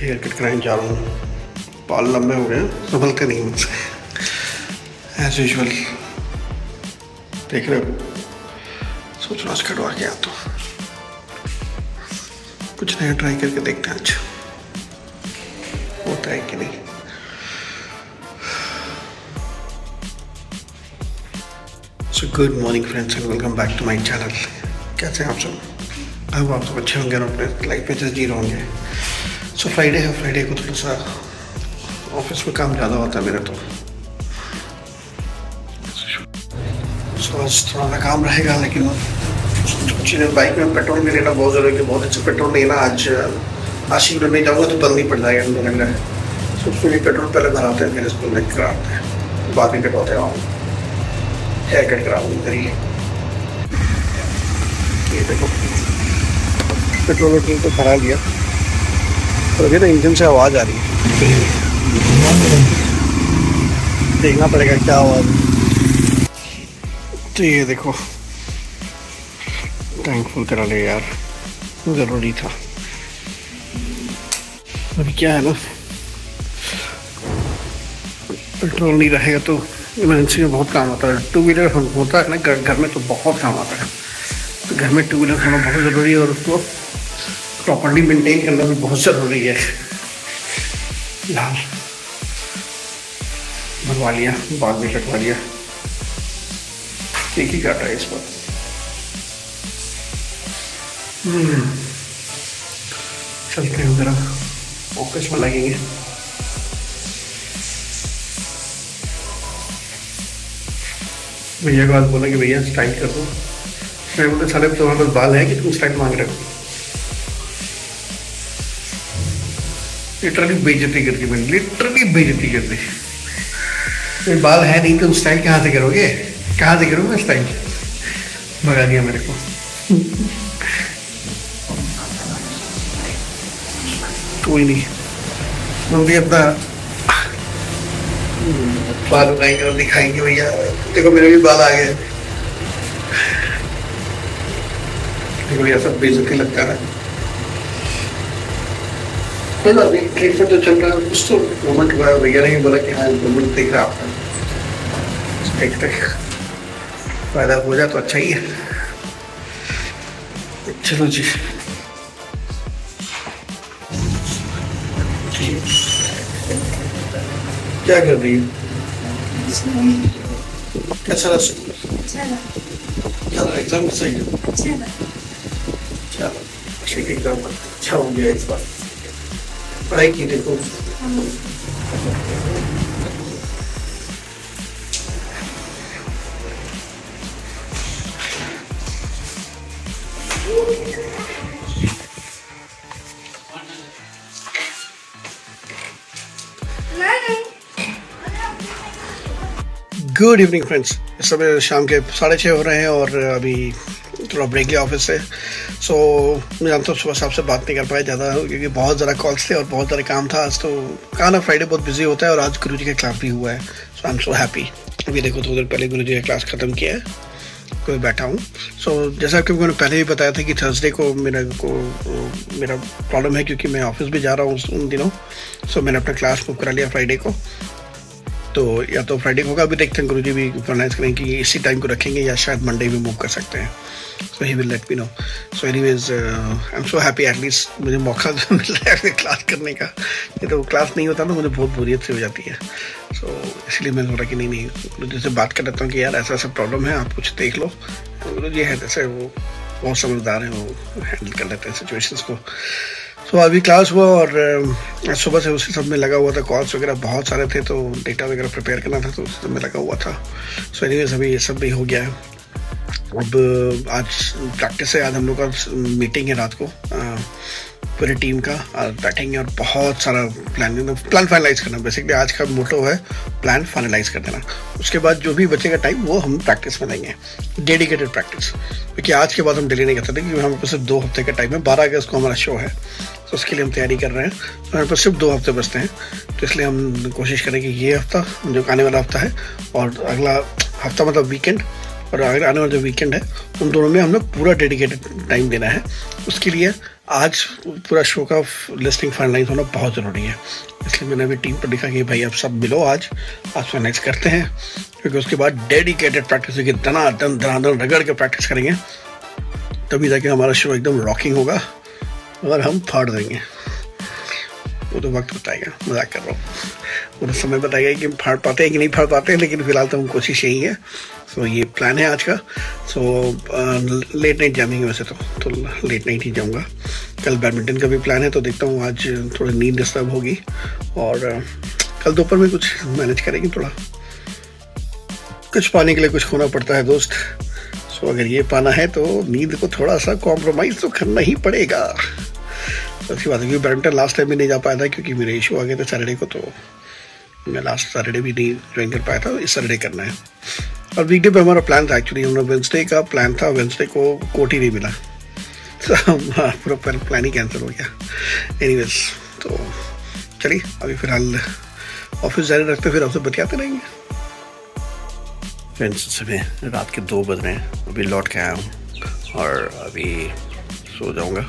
Hair cut कराने जा रहा हूँ बाल लंबे हो गए हैं संभलते नहीं मुझसे एज यूजल देख रहे हो सोच रहा कटवा के तो कुछ नया ट्राई करके देखते हैं आज होता है कि नहीं so good morning friends and welcome back to my channel कैसे हैं आप सब? अब आप सब अच्छे होंगे और अपने लाइफ में जस्ट जी रहे सो फ्राइडे है फ्राइडे को थोड़ा सा ऑफ़िस में काम ज़्यादा होता है मेरा तो। सो आज थोड़ा सा काम रहेगा, लेकिन चीज़ें बाइक में पेट्रोल भी लेना बहुत ज़रूरी है बहुत अच्छा पेट्रोल नहीं ना आज आज ही नहीं जाऊँगा तो बंद नहीं पड़ जाएगा मुझे लग है सो उसके लिए पेट्रोल पहले भराते हैं, फिर इसको लेकर कराते हैं। बाद में कटवाते हैं हेयर कट कराऊँगी इधर ही। ये देखो, पेट्रोल वेट्रोल तो भरा लिया। और अभी ना इंजन से आवाज़ आ रही है। देखना पड़ेगा क्या आवाज़ तो ये देखो टैंक फुल करा ले यार, ज़रूरी था। अभी क्या है ना, पेट्रोल नहीं रहेगा तो इमरजेंसी में बहुत काम आता है। टू व्हीलर होता है ना, घर घर में तो बहुत काम आता है। तो घर में टू व्हीलर होना बहुत ज़रूरी है और उसको प्रॉपरली मेंटेन करना भी बहुत ज़रूरी है। फ़िलहाल बनवा लिया, बाद में कटवा लिया। एक ही काटा है इस पर। चलते हैं ज़रा ऑफ़िस में लगेंगे। भैया को आज बोला कि भैया स्टाइल कर दो। मैं बोलते साले, तुम्हारे पास बाल है कि तुम स्टाइल मांग रहे हो? लिटरली बेइज्जती कर दी मैंने लिटरली बेइज्जती कर दी मेरे बाल है नहीं तुम स्टाइल कहाँ से करोगे? कहाँ से करोगे स्टाइल भगा दिया मेरे को। कोई नहीं। भी अपना बाल उगाएँगे और दिखाएँगे भैया। देखो, मेरे भी बाल आ गए देखो भैया, सब बेइज्जती लगता है। ट्रीटमेंट तो चल रहा है। तो इम्प्रूवमेंट हुआ है भैया ने बोला कि हाँ इम्प्रूवमेंट दिख रहा आपका। देखते फ़ायदा हो जाए तो अच्छा ही है। चलो जी। क्या कर रही है? कैसा रहा चलो एग्ज़ाम सही है। है एग्ज़ाम अच्छा हो गया इस बार। पढ़ाई की देखो गुड इवनिंग फ्रेंड्स इस समय शाम के साढ़े छः हो रहे हैं और अभी थोड़ा ब्रेक लिया ऑफ़िस से सो मैं जानता हूँ सुबह साहब से बात नहीं कर पाया ज़्यादा क्योंकि बहुत ज़्यादा कॉल्स थे और बहुत ज़्यादा काम था। आज तो कहा ना फ्राइडे बहुत बिज़ी होता है और आज गुरु जी का क्लास भी हुआ है। सो आई एम सो हैप्पी अभी देखो थोड़ी देर पहले गुरु जी का क्लास ख़त्म किया है। कोई बैठा हूँ। सो so, जैसा कि मैंने पहले भी बताया था कि थर्सडे को मेरा को मेरा प्रॉब्लम है क्योंकि मैं ऑफ़िस भी जा रहा हूँ उन दिनों। सो so, मैंने अपना क्लास बुक करा लिया फ्राइडे को। तो या तो फ्राइडे को होगा अभी देखते हैं गुरु जी भी फाइनेंस करें कि इसी टाइम को रखेंगे या शायद मंडे भी मूव कर सकते हैं। So he will let me know so anyways I am so happy at least मुझे मौका मिल है क्लास करने का। ये तो क्लास नहीं होता ना मुझे बहुत बोरियत से हो जाती है। सो so, इसलिए मैंने बोला कि नहीं नहीं गुरु जी से बात कर लेता हूँ कि यार ऐसा ऐसा प्रॉब्लम है आप कुछ देख लो। गुरु जी है जैसे वो बहुत समझदार हैं वो हैंडल कर लेते हैं सिचुएशंस को। तो अभी क्लास हुआ और सुबह से उसी सब में लगा हुआ था कॉल्स वगैरह बहुत सारे थे तो डेटा वगैरह प्रिपेयर करना था तो उसी सब में लगा हुआ था। सो एनीवेज अभी ये सब भी हो गया है। अब, आज प्रैक्टिस है, आज हम लोग का मीटिंग है रात को। पूरी टीम का बैठेंगे और बहुत सारा प्लान प्लान फाइनलाइज करना। बेसिकली आज का मोटो है प्लान फाइनलाइज कर देना। उसके बाद जो भी बचेगा टाइम वो हम प्रैक्टिस में देंगे डेडिकेटेड प्रैक्टिस क्योंकि आज के बाद हम डिले नहीं कर सकते, क्योंकि हमारे पास सिर्फ़ दो हफ़्ते का टाइम है। बारह अगस्त को हमारा शो है तो उसके लिए हम तैयारी कर रहे हैं। तो हमारे पास सिर्फ़ दो हफ़्ते बचते हैं। तो इसलिए हम कोशिश करें कि ये हफ़्ता, जो आने वाला हफ़्ता है, और अगला हफ़्ता मतलब वीकेंड और अगर आने वाला जो वीकेंड है, उन दोनों में हम लोग पूरा डेडिकेटेड टाइम देना है। उसके लिए आज पूरा शो का लिस्टिंग फाइनलाइज होना बहुत ज़रूरी है। इसलिए मैंने अभी टीम पर लिखा कि भाई अब सब मिलो आज आज फाइनलाइज करते हैं। क्योंकि उसके बाद डेडिकेटेड प्रैक्टिस होगी दना दन दनादन रगड़ के प्रैक्टिस करेंगे। तभी जाके हमारा शो एकदम रॉकिंग होगा और हम फाड़ देंगे। वो तो वक्त बताएगा, मज़ाक कर रहा हूँ। वो तो समय बताएगा कि हम फाड़ पाते हैं कि नहीं फाड़ पाते हैं, लेकिन फ़िलहाल तो हम कोशिश यही है सो ये प्लान है आज का। सो लेट नाइट जामेंगे वैसे तो। तो लेट नाइट ही जाऊँगा। कल बैडमिंटन का भी प्लान है तो देखता हूँ आज थोड़ी नींद डिस्टर्ब होगी। और कल दोपहर में कुछ मैनेज करेंगे थोड़ा। कुछ पाने के लिए कुछ खोना पड़ता है दोस्त। सो अगर ये पाना है तो नींद को थोड़ा सा कॉम्प्रोमाइज़ तो करना ही पड़ेगा। अच्छी बात है, क्योंकि बैडमिंटन लास्ट टाइम भी नहीं जा पाया था, क्योंकि मेरे इशू आ गए थे सैटरडे को तो मैं लास्ट सैटरडे भी नहीं ज्वाइन कर पाया था, इस सैटरडे करना है। और वीकडे पे हमारा प्लान था एक्चुअली हम वेंसडे का प्लान था वेंसडे को कोट ही नहीं मिला। तो हाँ, पूरा प्लान ही कैंसिल हो गया। एनी तो चलिए अभी फ़िलहाल ऑफ़िस जारी रखते फिर आपसे बतियाते रहेंगे। फ्रेंड्स समय रात के दो बज रहे हैं। अभी लौट के आया हूँ और अभी सो जाऊँगा।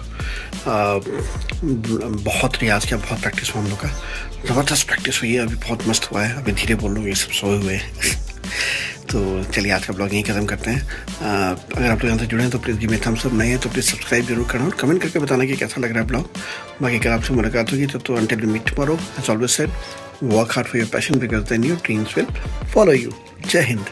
बहुत रियाज किया बहुत प्रैक्टिस हुआ हम लोग का। ज़बरदस्त प्रैक्टिस हुई है अभी बहुत मस्त हुआ है। अभी धीरे बोल ये सब सोए हुए तो चलिए आज का ब्लॉग यहीं खत्म करते हैं। आ, अगर आप लोग यहाँ से जुड़े हैं तो please give me thumbs up नहीं है तो प्लीज़ सब्सक्राइब ज़रूर करना और कमेंट करके बताना कि कैसा लग रहा है ब्लॉग बाकी अगर आपसे मुलाकात होगी तब तो until meet tomorrow as always said work hard for your passion because then your dreams will follow you जय हिंद।